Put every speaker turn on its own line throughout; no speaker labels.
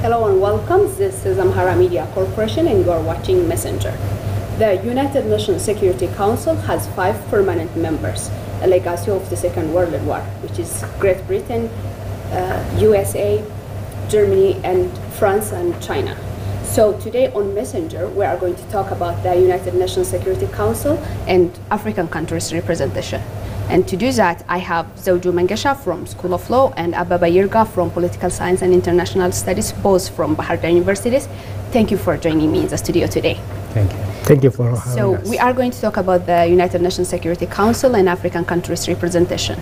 Hello and welcome. This is Amhara Media Corporation and you are watching Messenger. The United Nations Security Council has five permanent members, a legacy of the Second World War, which is Great Britain, Uh, USA, Germany, and France and China. So today on Messenger, we are going to talk about the United Nations Security Council and African countries representation. And to do that, I have Zawju Mangasha from School of Law and Ababa Yirga from Political Science and International Studies, both from Bahir Dar Universities. Thank you for joining me in the studio today.
Thank you.
Thank you for having
So
us.
we are going to talk about the United Nations Security Council and African countries representation.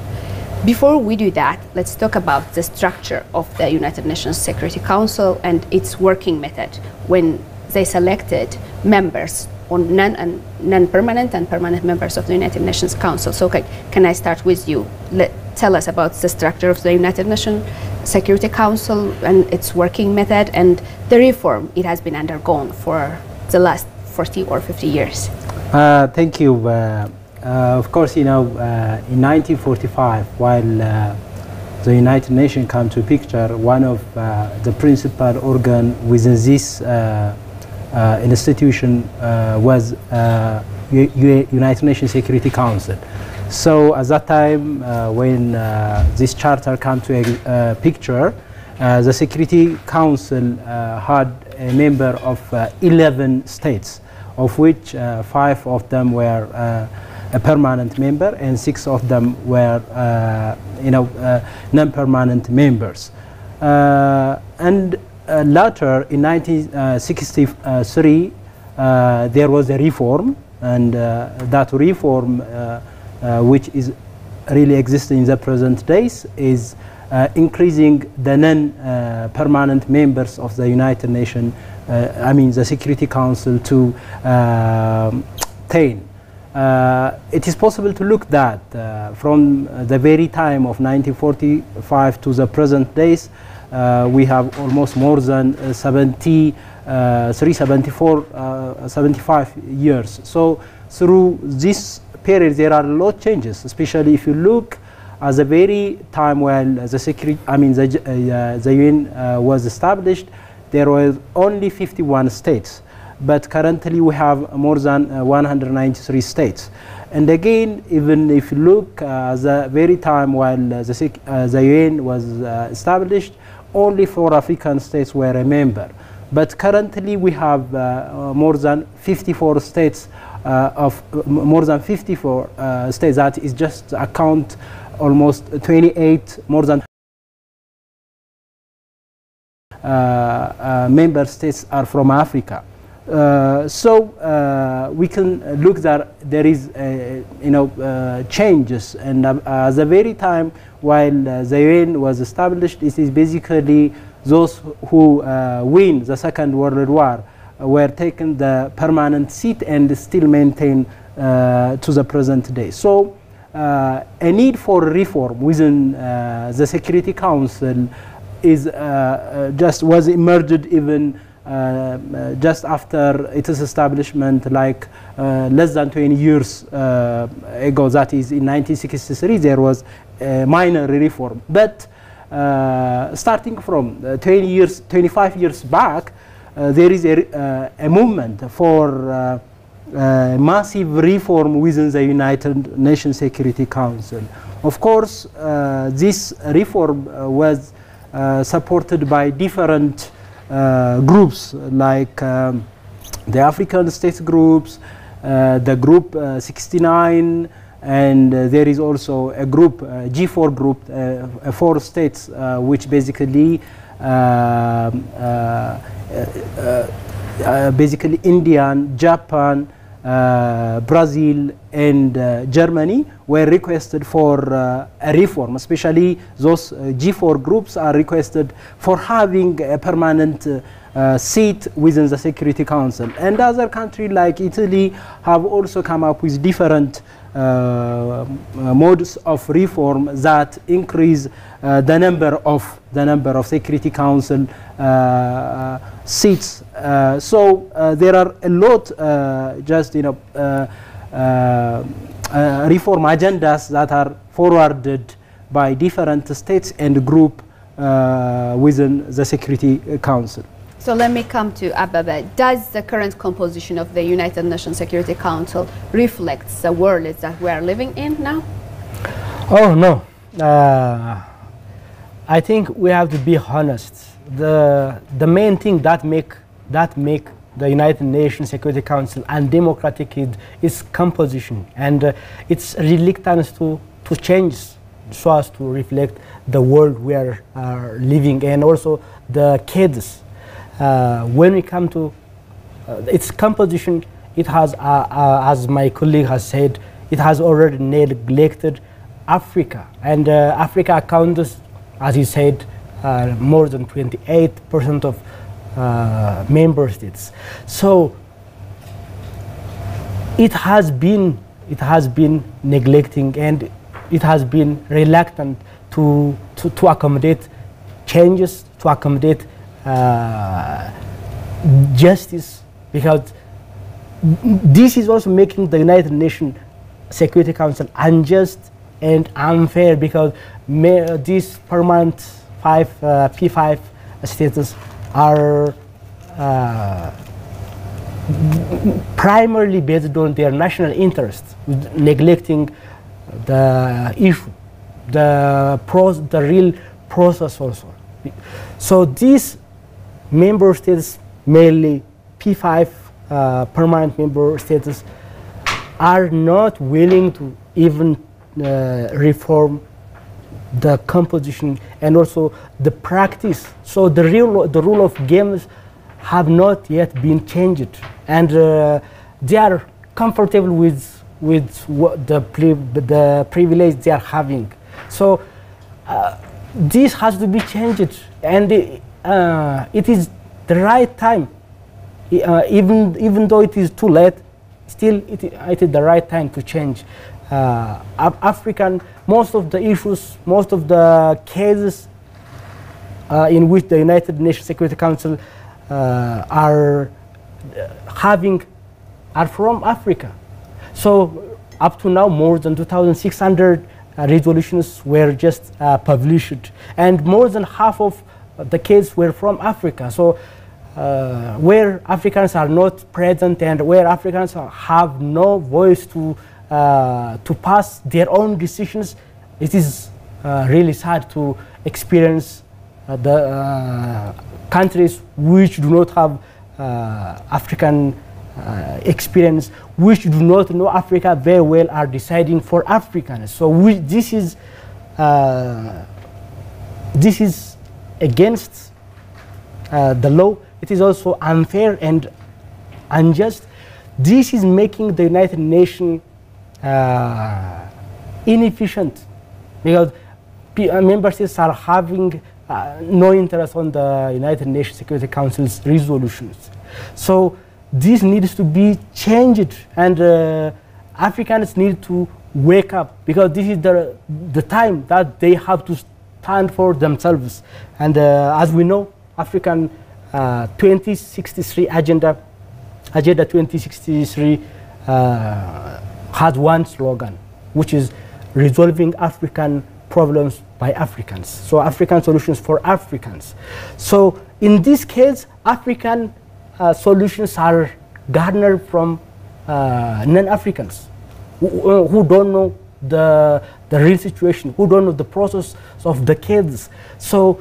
Before we do that, let's talk about the structure of the United Nations Security Council and its working method when they selected members on non and non-permanent and permanent members of the United Nations Council. So can, can I start with you? Let, tell us about the structure of the United Nations Security Council and its working method and the reform it has been undergone for the last 40 or 50 years.
Uh, thank you. Uh, of course, you know, uh, in 1945, while uh, the United Nations came to picture, one of uh, the principal organ within this uh, uh, institution uh, was uh, United Nations Security Council. So at that time, uh, when uh, this charter came to a uh, picture, uh, the Security Council uh, had a member of uh, 11 states, of which uh, five of them were uh, a permanent member and six of them were, uh, you know, uh, non-permanent members. Uh, and uh, later, in 1963, uh, there was a reform, and uh, that reform, uh, uh, which is really existing in the present days, is uh, increasing the non-permanent members of the United Nations, uh, I mean the Security Council, to um 10. Uh, it is possible to look that uh, from uh, the very time of 1945 to the present days, we have almost more than uh, 70, uh, 374, uh, 75 years. So through this period, there are a lot of changes, especially if you look at the very time when the security, I mean the, uh, the UN uh, was established, there was only 51 states but currently we have more than uh, 193 states. And again, even if you look uh, the very time while uh, the, uh, the UN was uh, established, only four African states were a member. But currently we have uh, uh, more than 54 states of more than 54 uh, states that is just account almost 28 more than member states are from Africa. Uh, so uh, we can look that there is uh, you know uh, changes. And uh, at the very time while uh, the UN was established it is basically those who uh, win the second world war uh, were taken the permanent seat and still maintain uh, to the present day. So uh, a need for reform within uh, the security council is uh, uh, just was emerged even uh, just after its establishment, like uh, less than 20 years uh, ago, that is in 1963, there was a minor reform. But uh, starting from uh, 20 years, 25 years back, there is a, a movement for massive reform within the United Nations Security Council. Of course, this reform was supported by different groups like um, the African states groups, uh, the group uh, 69, and uh, there is also a group, uh, G4 group, uh, uh, four states, uh, which basically um, uh, uh, uh, basically India, Japan, uh, Brazil, and uh, Germany were requested for uh, a reform, especially those uh, G4 groups are requested for having a permanent uh, uh, seat within the Security Council. And other countries like Italy have also come up with different uh, Uh, uh, modes of reform that increase uh, the number of the number of Security Council uh, uh seats. so there are a lot, just you know, reform agendas that are forwarded by different states and group within the Security Council.
So let me come to Ababa. Does the current composition of the United Nations Security Council reflect the world that we are living in now?
Oh, no. Uh, I think we have to be honest. The, the main thing that make, that make the United Nations Security Council undemocratic is its composition and uh, its reluctance to, to change so as to reflect the world we are uh, living and also the kids when we come to uh, its composition, it has, uh, as my colleague has said, it has already neglected Africa. And Africa accounts, as he said, more than 28% of uh, member states. So it has been it has been neglecting and it has been reluctant to, to, to accommodate changes, to accommodate uh, justice because this is also making the United Nations Security Council unjust and unfair because these permanent five uh, P5 status are uh, primarily based on their national interests, neglecting the issue, the, the real process also. So this member states, mainly P5 uh, permanent member states, are not willing to even uh, reform the composition and also the practice. So the real the rule of games have not yet been changed, and uh, they are comfortable with with the the privilege they are having. So uh, this has to be changed, and uh, it is the right time. Uh, even even though it is too late, still it, it is the right time to change. Uh, African, most of the issues, most of the cases uh, in which the United Nations Security Council uh, are having are from Africa. So up to now, more than 2,600 uh, resolutions were just published, and more than half of the kids were from Africa. So uh, where Africans are not present and where Africans have no voice to, uh, to pass their own decisions, it is uh, really sad to experience uh, the uh, countries which do not have uh, African experience, which do not know Africa very well, are deciding for Africans. So we, this is this is against uh, the law. It is also unfair and unjust. This is making the United Nations uh, inefficient because uh, member states are having uh, no interest on the United Nations Security Council's resolutions. So this needs to be changed and uh, Africans need to wake up because this is the, the time that they have to stand for themselves. And uh, as we know, African uh, 2063 agenda, Agenda 2063 uh, has one slogan, which is resolving African problems by Africans. So African solutions for Africans. So in this case, African uh, solutions are garnered from uh, non-Africans who, who, don't know the, the real situation, who don't know the process of the kids. So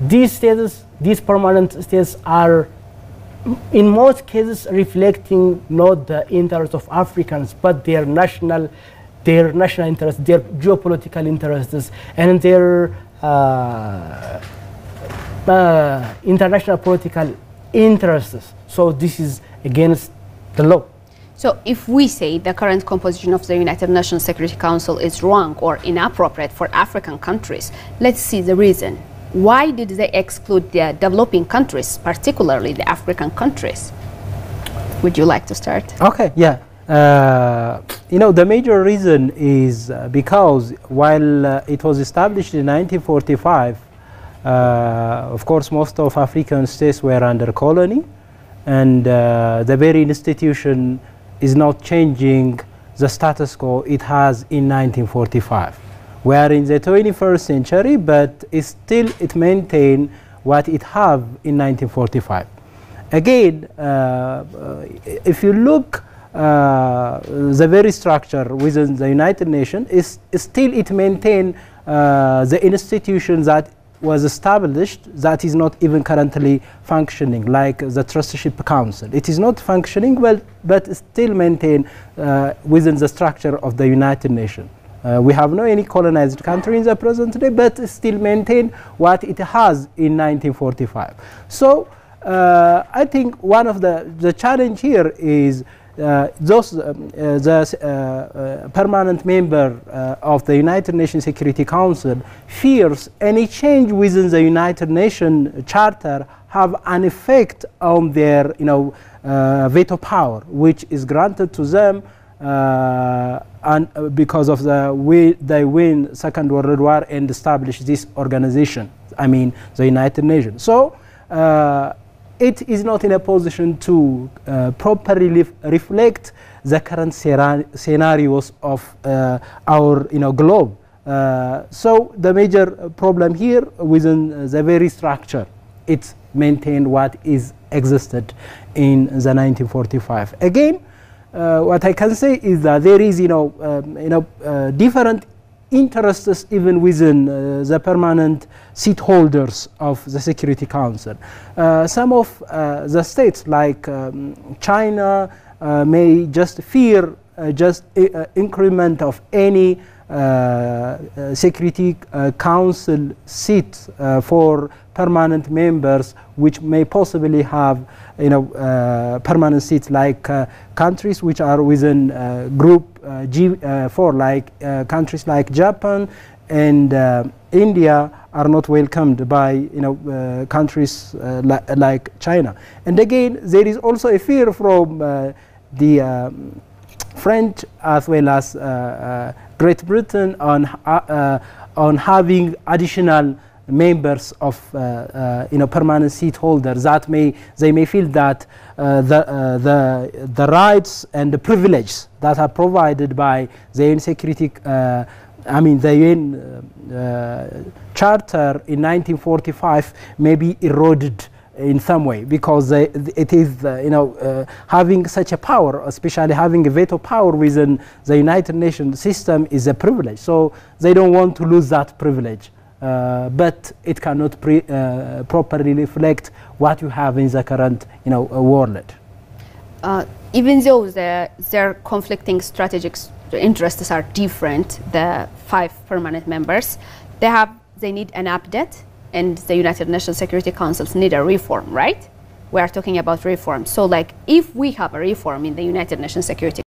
these states, these permanent states are in most cases reflecting not the interests of Africans, but their national, their national interests, their geopolitical interests, and their uh, uh, international political interests. So this is against the law.
So if we say the current composition of the United Nations Security Council is wrong or inappropriate for African countries, let's see the reason. Why did they exclude the developing countries, particularly the African countries? Would you like to start?
Okay, yeah. Uh, you know, the major reason is uh, because while uh, it was established in 1945, uh, of course, most of African states were under colony, and uh, the very institution is not changing the status quo it has in 1945. We are in the 21st century, but it still it maintain what it have in 1945. Again, uh, if you look uh, the very structure within the United Nations is still it maintain uh, the institution that was established that is not even currently functioning like the trusteeship council. It is not functioning well but still maintained uh, within the structure of the United Nations. Uh, we have no any colonized country in the present day but still maintain what it has in 1945 so uh, I think one of the the challenge here is those um, uh, the uh, uh, permanent member uh, of the United Nations Security Council fears any change within the United Nations Charter have an effect on their you know veto power which is granted to them and because of the way they win Second World War and establish this organization I mean the United Nations. So it is not in a position to uh, properly reflect the current scenarios of uh, our you know, globe. Uh, so the major problem here within the very structure, it maintained what is existed in the 1945. Again, uh, what I can say is that there is you know, um, you know, uh, different interests even within uh, the permanent seat holders of the Security Council. Uh, some of uh, the states like um, China uh, may just fear just uh, increment of any Security Council seat for permanent members which may possibly have you know, uh, permanent seats like uh, countries which are within uh, group G4 like countries like Japan and India are not welcomed by you know uh, countries uh, li like China. And again, there is also a fear from uh, the um, French as well as uh, uh, Great Britain on uh, on having additional members of uh, uh, you know permanent seat holders that may they may feel that uh, the the the rights and the privileges that are provided by the UN security I mean the UN charter in 1945 may be eroded in some way because uh, it is uh, you know uh, having such a power especially having a veto power within the United Nations system is a privilege. So they don't want to lose that privilege. Uh, but it cannot uh, properly reflect what you have in the current you know, world.
Uh, even though the, their conflicting strategic interests are different, the five permanent members, they have they need an update, and the United Nations Security Councils need a reform, right? We are talking about reform. So, like, if we have a reform in the United Nations Security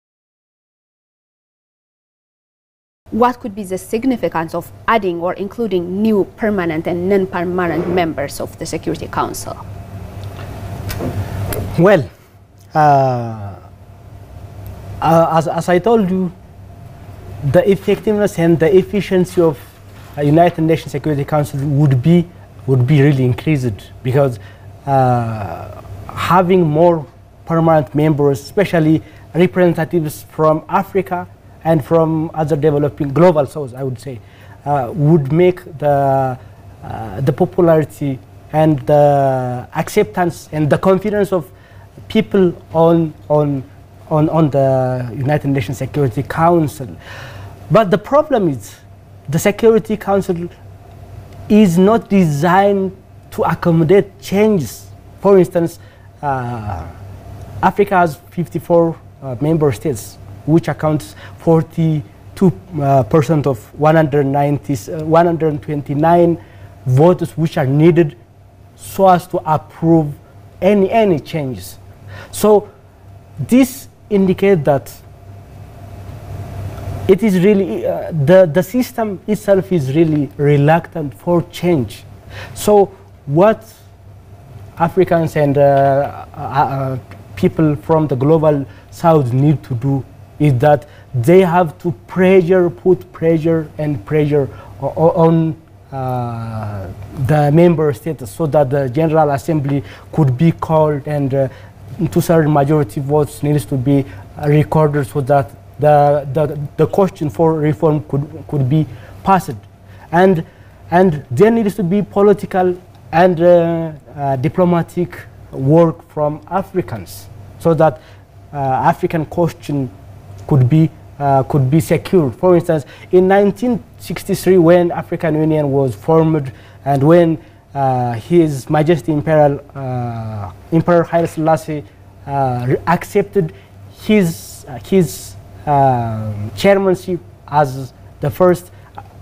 what could be the significance of adding or including new permanent and non-permanent members of the Security Council?
Well, uh, uh, as, as I told you, the effectiveness and the efficiency of United Nations Security Council would be would be really increased because uh, having more permanent members, especially representatives from Africa, and from other developing global south, I would say, uh, would make the, uh, the popularity and the acceptance and the confidence of people on, on, on, on the United Nations Security Council. But the problem is the Security Council is not designed to accommodate changes. For instance, uh, Africa has 54 uh, member states which accounts 42 uh, percent of 190, uh, 129 votes which are needed so as to approve any any changes. So this indicates that it is really uh, the the system itself is really reluctant for change. So what Africans and uh, uh, uh people from the global south need to do is that they have to pressure, put pressure and pressure on uh, the member states so that the General Assembly could be called and uh, two-thirds majority votes needs to be recorded so that the, the, the question for reform could, could be passed. And, and there needs to be political and uh, uh, diplomatic work from Africans so that uh, African question could be uh, could be secured. For instance, in 1963, when African Union was formed, and when uh, His Majesty Imperial uh, Emperor Haile Selassie accepted his his chairmanship as the first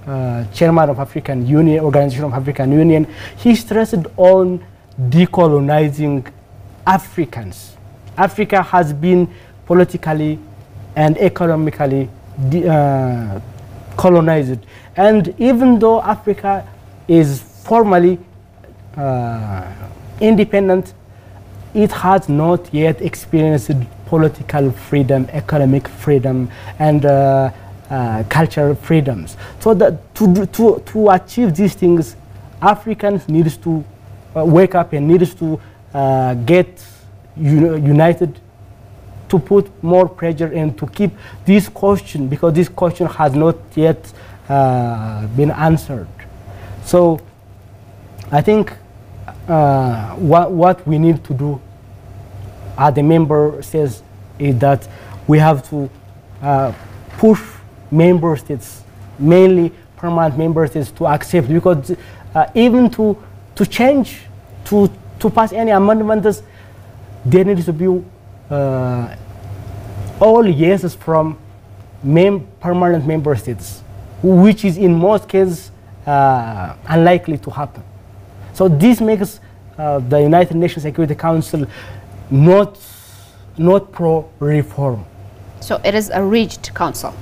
uh, chairman of African Union, Organization of African Union, he stressed on decolonizing Africans. Africa has been politically and economically uh, colonized. And even though Africa is formally uh, independent, it has not yet experienced political freedom, economic freedom, and uh, uh, cultural freedoms. So that to, to, to achieve these things, Africans needs to uh, wake up and needs to uh, get united to put more pressure and to keep this question because this question has not yet uh, been answered. So I think uh, what, what we need to do as the member says is that we have to uh, push member states, mainly permanent member states, to accept because uh, even to, to change, to, to pass any amendments, there needs to be uh, all yeses from mem permanent member states, which is in most cases uh, unlikely to happen. So this makes uh, the United Nations Security Council not, not pro-reform.
So it is a rigid council.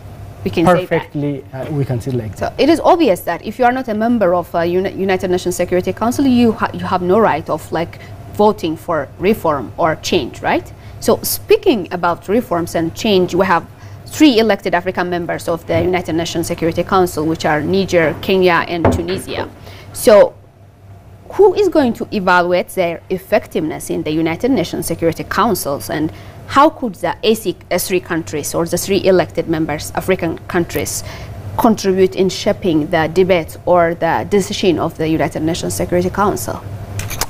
We can
Perfectly, uh, we can say like
so that. it is obvious that if you are not a member of uh, Uni United Nations Security Council, you, ha you have no right of like voting for reform or change, right? So speaking about reforms and change, we have three elected African members of the United Nations Security Council, which are Niger, Kenya, and Tunisia. So who is going to evaluate their effectiveness in the United Nations Security Councils and how could the ASIC S3 countries or the three elected members, African countries, contribute in shaping the debate or the decision of the United Nations Security Council?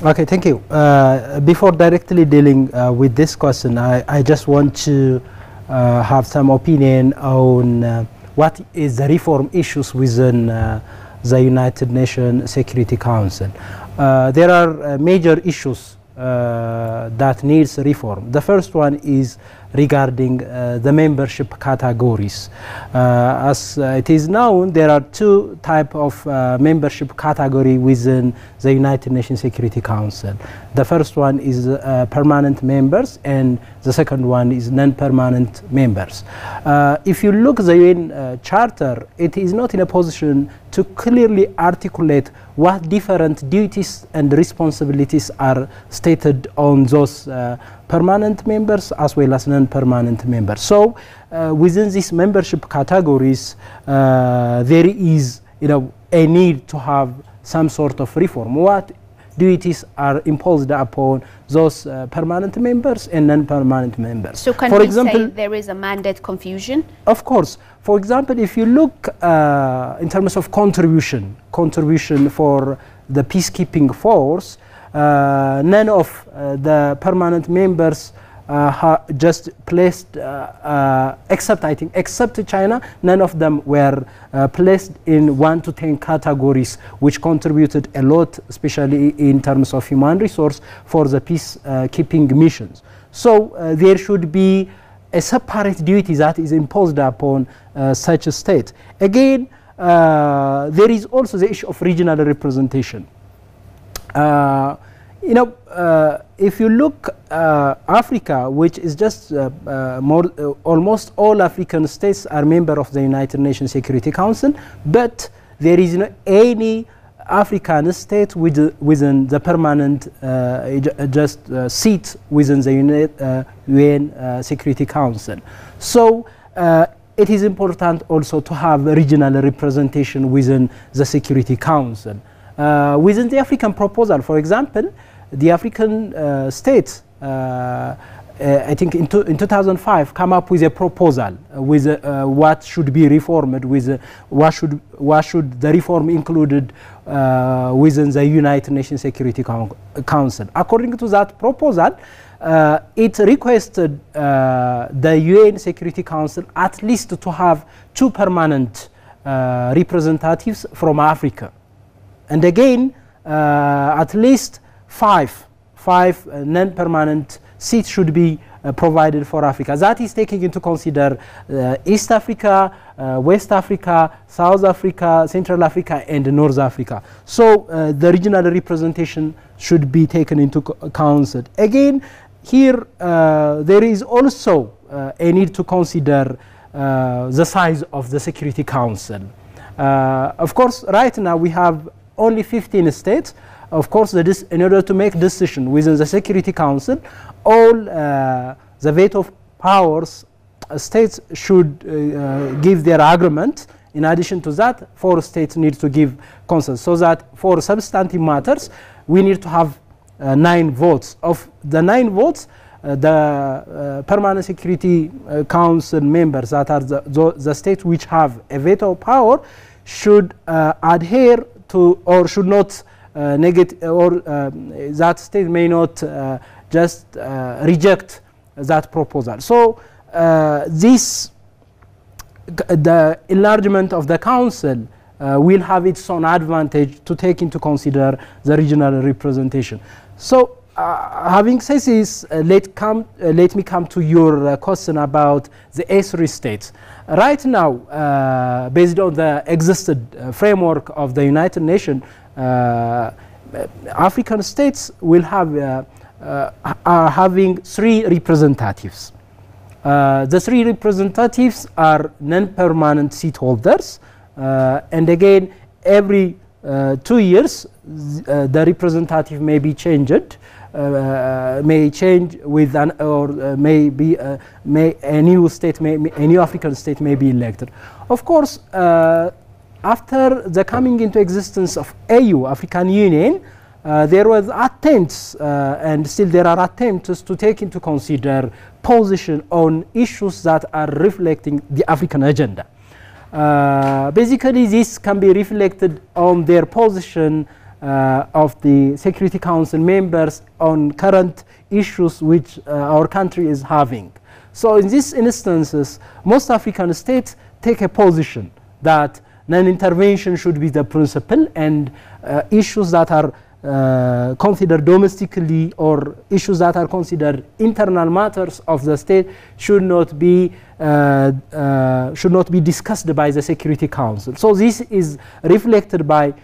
Okay, thank you. Uh, before directly dealing uh, with this question, I, I just want to uh, have some opinion on uh, what is the reform issues within uh, the United Nations Security Council. Uh, there are major issues that needs reform. The first one is regarding uh, the membership categories. Uh, as uh, it is known, there are two type of membership category within the United Nations Security Council. The first one is permanent members and the second one is non-permanent members. Uh, if you look the UN uh, Charter, it is not in a position to clearly articulate what different duties and responsibilities are stated on those uh, permanent members as well as non-permanent members. So uh, within these membership categories, uh, there is you know a need to have some sort of reform. What duties are imposed upon those uh, permanent members and non-permanent members.
So can For we example, say there is a mandate confusion?
Of course. For example, if you look uh, in terms of contribution, contribution for the peacekeeping force, none of uh, the permanent members uh, just placed, except I think, except China, none of them were placed in one to ten categories, which contributed a lot, especially in terms of human resource, for the peacekeeping missions. So there should be a separate duty that is imposed upon uh, such a state. Again, uh, there is also the issue of regional representation. Uh, you know, uh, if you look uh, Africa, which is just more, almost all African states are member of the United Nations Security Council, but there is no any African state with, within the permanent uh, just uh, seat within the UN uh, Security Council. So it is important also to have regional representation within the Security Council. Uh, within the African proposal, for example, the African uh, states, uh, I think in, in, 2005, come up with a proposal with what should be reformed, with what should what should the reform included within the United Nations Security Council. According to that proposal, uh, it requested uh, the UN Security Council at least to have two permanent uh, representatives from Africa. And again, uh, at least five, five uh, non-permanent seats should be uh, provided for Africa. That is taking into consider East Africa, West Africa, South Africa, Central Africa, and North Africa. So the regional representation should be taken into account. Again, here, uh, there is also uh, a need to consider uh, the size of the Security Council. of course, right now we have only 15 states. Of course, in order to make decision within the Security Council, all the veto powers states should uh, give their agreement. In addition to that, four states need to give consent so that for substantive matters, we need to have uh, nine votes. Of the nine votes, uh, the uh, Permanent Security Council members that are the, the, the, states which have a veto power should adhere to or should not negate or um, that state may not just reject that proposal. So this the enlargement of the council uh, will have its own advantage to take into consider the regional representation. So uh, having said this, uh, let, come, uh, let me come to your uh, question about the A3 states. Right now, uh, based on the existed uh, framework of the United Nations, African states will have are having three representatives. the three representatives are non-permanent seat holders, and again, every two years, uh, the representative may be changed, uh, may change with an or may be may a new state, may, a new African state may be elected. Of course, after the coming into existence of AU, African Union, uh, there was attempts uh, and still there are attempts to take into consider position on issues that are reflecting the African agenda. Uh, basically, this can be reflected on their position uh, of the Security Council members on current issues which uh, our country is having. So in these instances, most African states take a position that non-intervention should be the principle and uh, issues that are uh, considered domestically or issues that are considered internal matters of the state should not be uh, uh, should not be discussed by the Security Council. So this is reflected by uh,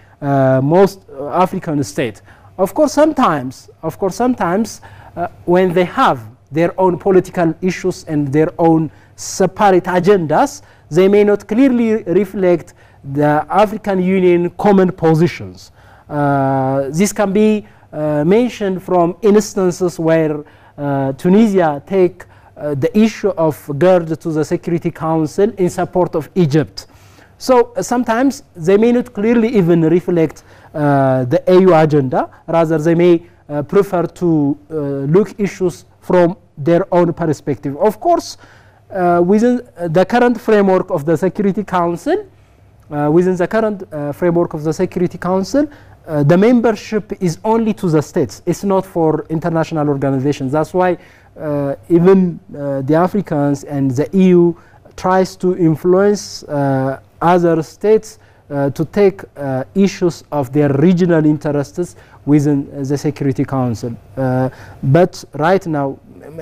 most African states. Of course, sometimes, of course, sometimes uh, when they have their own political issues and their own separate agendas, they may not clearly reflect the African Union common positions. Uh, this can be uh, mentioned from instances where uh, Tunisia take the issue of GERD to the Security Council in support of Egypt. So sometimes they may not clearly even reflect uh, the AU agenda, rather they may uh, prefer to uh, look issues from their own perspective. Of course, within the current framework of the Security Council, within the current framework of the Security Council, uh, the membership is only to the states. It's not for international organizations. That's why uh, even uh, the Africans and the EU tries to influence uh, other states uh, to take uh, issues of their regional interests within the Security Council. but right now,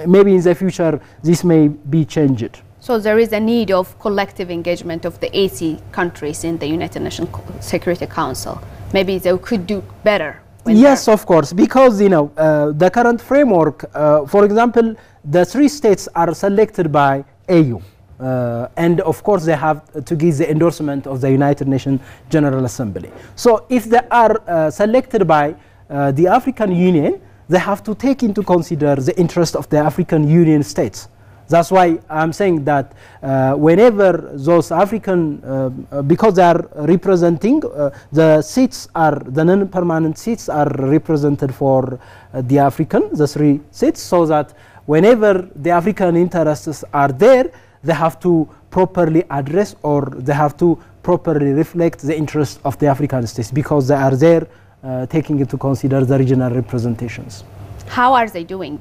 maybe in the future, this may be changed.
So there is a need of collective engagement of the A3 countries in the United Nations Security Council. Maybe they could do better.
Yes, of course, because you know uh, the current framework, uh, for example, the three states are selected by AU. Uh, and of course they have to give the endorsement of the United Nations General Assembly. So if they are uh, selected by uh, the African Union, they have to take into consider the interest of the African Union states. That's why I'm saying that uh, whenever those African, uh, uh, because they are representing, the seats are, the non-permanent seats are represented for the African, the three seats, so that whenever the African interests are there, they have to properly address or they have to properly reflect the interests of the African states because they are there uh, taking into consider the regional representations.
How are they doing?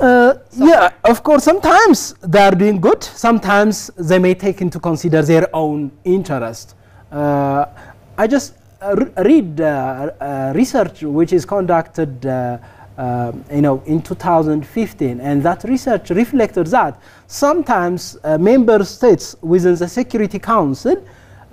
Uh, yeah, of course, sometimes they are doing good, sometimes they may take into consider their own interest. Uh, I just uh, read uh, uh, research which is conducted you know, in 2015, and that research reflected that sometimes uh, member states within the Security Council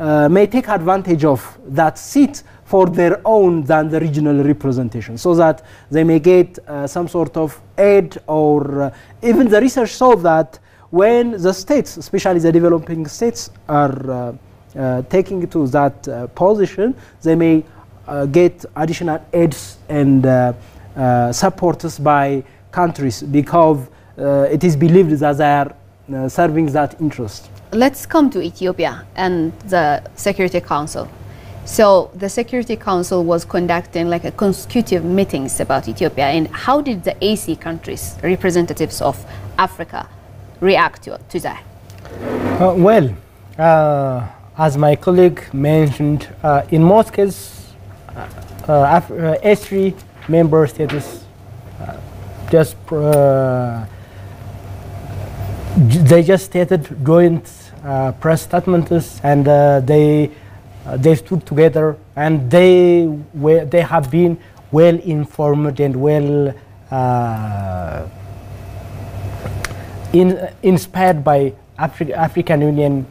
uh, may take advantage of that seat for their own than the regional representation, so that they may get uh, some sort of aid or uh, even the research showed that when the states, especially the developing states, are uh, uh, taking to that position, they may get additional aids and uh, uh, by countries because uh, it is believed that they are uh, serving that interest.
Let's come to Ethiopia and the Security Council. So the Security Council was conducting like a consecutive meetings about Ethiopia and how did the A3 countries, representatives of Africa, react to, to that?
Uh, well, uh, as my colleague mentioned, uh, in most cases, uh, uh, Af- uh, A3 member status uh, just uh, they just stated joint uh, press statements and uh, they they stood together and they were they have been well informed and well uh, in, inspired by Afri- African Union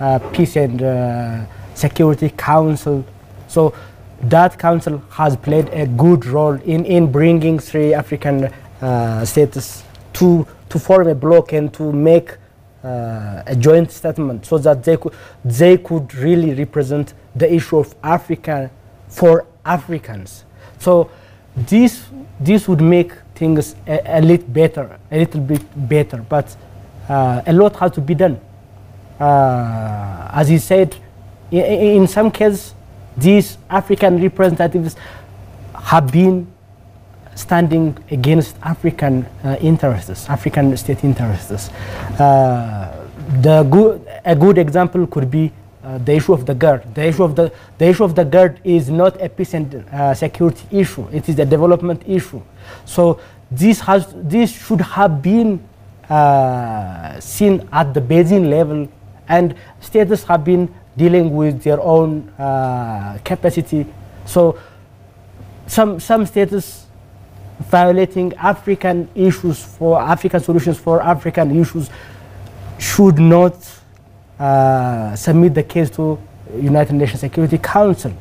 uh, Peace and uh, Security Council. So that council has played a good role in, in bringing three African uh, states to, to form a bloc and to make uh, a joint statement so that they could, they could really represent the issue of Africa for Africans. So this, this would make things a, a little better, a little bit better, but uh, a lot has to be done. Uh, as he said, in, in some cases, these African representatives have been standing against African uh, interests, African state interests. Uh, the good, a good example could be uh, the issue of the GERD. The issue of the, the issue of the GERD is not a peace and uh, security issue. It is a development issue. So this has this should have been uh, seen at the basin level, and states have been dealing with their own uh, capacity. So some some states violating African issues for African solutions for African issues should not uh, submit the case to United Nations Security Council.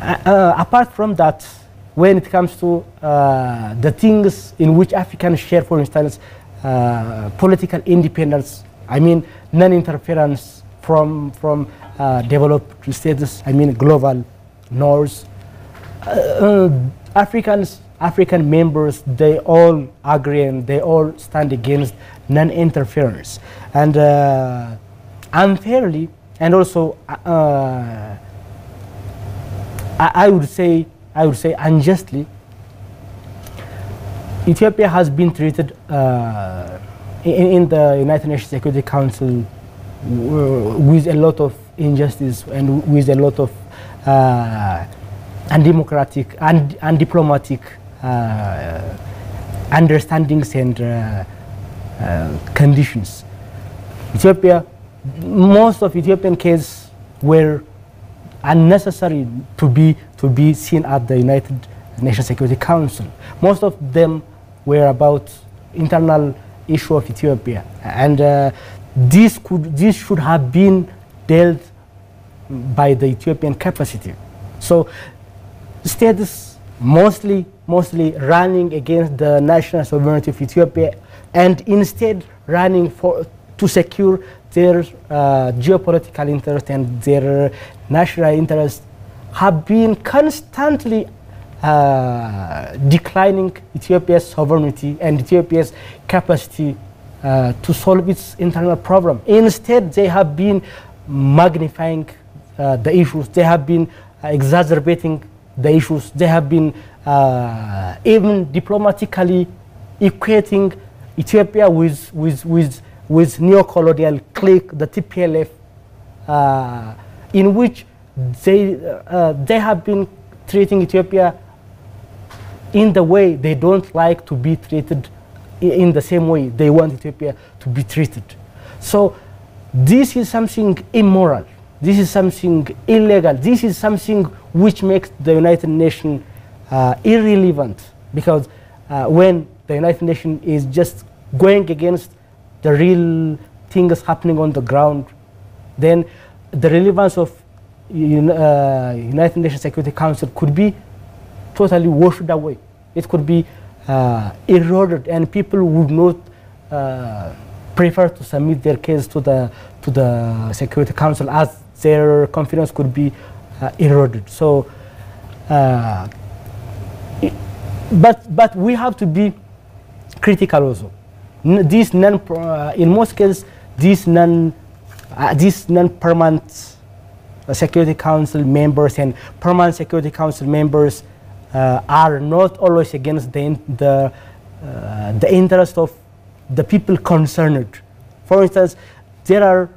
Uh, uh, apart from that, when it comes to uh, the things in which Africans share, for instance, uh, political independence, I mean non-interference from from uh, developed states, I mean global north. Uh, uh, Africans, African members, they all agree and they all stand against non-interference and uh, unfairly, and also uh, I, I would say I would say unjustly. Ethiopia has been treated uh, in, in the United Nations Security Council with a lot of injustice and with a lot of uh, undemocratic and undiplomatic uh, understandings and uh, uh, conditions. Ethiopia, most of Ethiopian cases were unnecessary to be to be seen at the United Nations Security Council. Most of them were about internal issue of Ethiopia, and uh, this could this should have been dealt by the Ethiopian capacity. So states mostly mostly running against the national sovereignty of Ethiopia and instead running for to secure their uh, geopolitical interest and their national interest have been constantly uh, declining Ethiopia's sovereignty and Ethiopia's capacity uh, to solve its internal problem. Instead, they have been magnifying uh, the issues. They have been exacerbating the issues. They have been uh, even diplomatically equating Ethiopia with, with, with, with neo-colonial clique, the TPLF, uh, in which they, uh, they have been treating Ethiopia in the way they don't like to be treated in the same way they want Ethiopia to be treated. So this is something immoral. This is something illegal. This is something which makes the United Nations uh, irrelevant because uh, when the United Nations is just going against the real things happening on the ground, then the relevance of uh, United Nations Security Council could be totally washed away. It could be uh, eroded, and people would not uh, prefer to submit their case to the to the Security Council as their confidence could be uh, eroded. So, uh, but but we have to be critical also. N these non, uh, in most cases, these non, uh, these non-permanent Security Council members and permanent Security Council members are not always against the the, uh, the interest of the people concerned. For instance, there are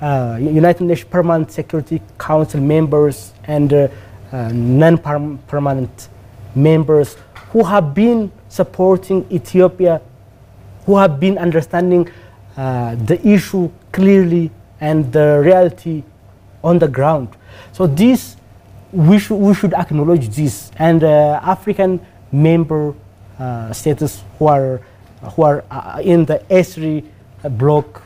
uh, United Nations Permanent Security Council members and uh, uh, non-permanent members who have been supporting Ethiopia, who have been understanding uh, the issue clearly and the reality on the ground. So this, we should, we should acknowledge this. And uh, African member uh, status who are, who are in the A3 block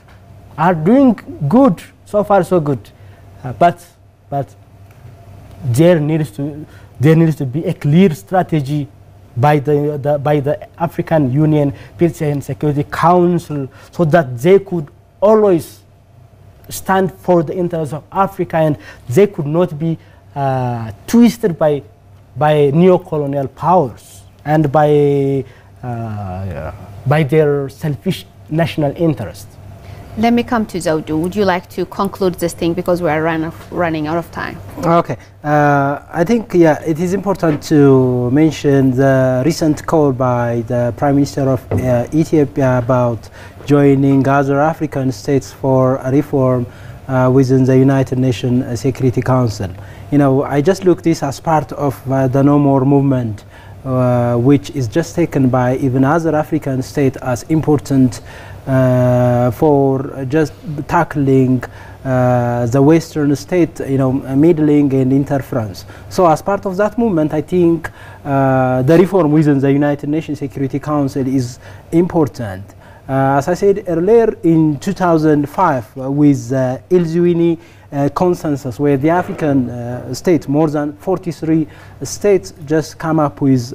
are doing good. So far, so good. Uh, but but there needs to there needs to be a clear strategy by the, the by the African Union Peace and Security Council so that they could always stand for the interests of Africa and they could not be uh, twisted by by neo-colonial powers and by uh, by their selfish national interests.
Let me come to Zawdu. Would you like to conclude this thing because we are run of, running out of time?
Okay. Uh, I think, yeah, it is important to mention the recent call by the Prime Minister of uh, Ethiopia about joining other African states for a reform uh, within the United Nations Security Council. You know, I just look this as part of uh, the No More movement. Uh, which is just taken by even other African states as important uh, for just tackling uh, the Western state, you know, meddling and interference. So as part of that movement, I think uh, the reform within the United Nations Security Council is important. Uh, as I said earlier, in 2005, uh, with uh, El uh, consensus, where the African uh, states, more than 43 states, just come up with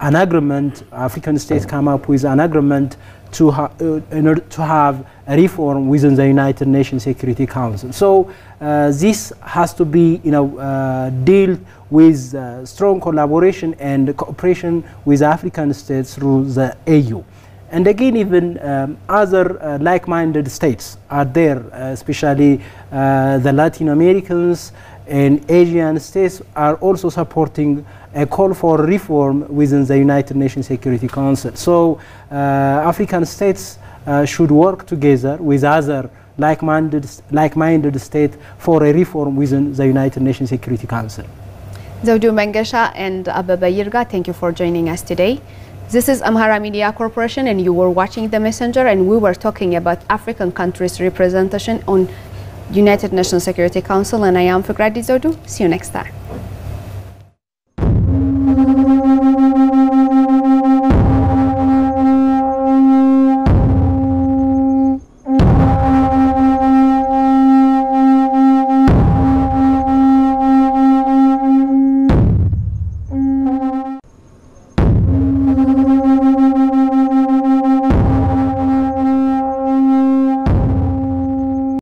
an agreement, African states come up with an agreement to, ha uh, in order to have a reform within the United Nations Security Council. So uh, this has to be, you know, uh, dealt with uh, strong collaboration and cooperation with African states through the AU. And again, even um, other uh, like-minded states are there, uh, especially the Latin Americans and Asian states are also supporting a call for reform within the United Nations Security Council. So uh, African states uh, should work together with other like-minded like-minded states for a reform within the United Nations Security Council.
Zawdu Mengesha and Ababa Yirga, thank you for joining us today. This is Amhara Media Corporation and you were watching The Messenger and we were talking about African countries representation on United Nations Security Council and I am Fikradi Zodu. See you next time.